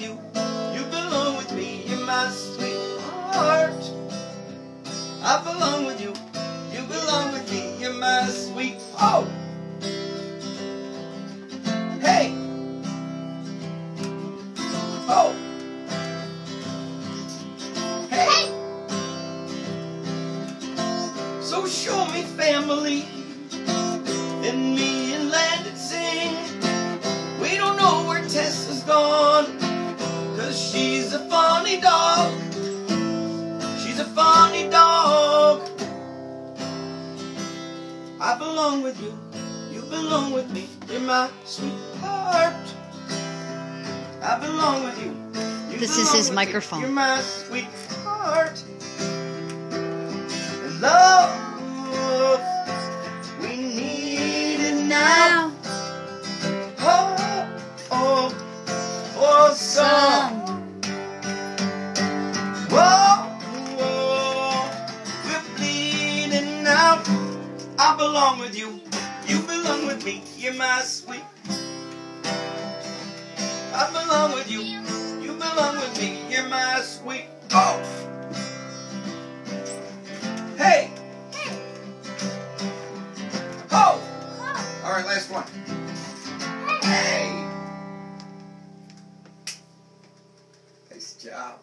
with you. You belong with me. You're my sweetheart. I belong with you. You belong with me. You're my sweet. Oh. Hey. Oh. Hey. So show me family and me and Landon sing. We don't know where Tessa's gone, she's a funny dog. She's a funny dog. I belong with you, you belong with me. You're my sweetheart. I belong with you. you This is his with me. microphone. You're my sweetheart. And love, we need it now. Oh, oh, oh, some. I belong with you. You belong with me. You're my sweet. I belong with you. You belong with me. You're my sweet. Oh. Hey. Ho. Oh. All right, last one. Hey. Nice job.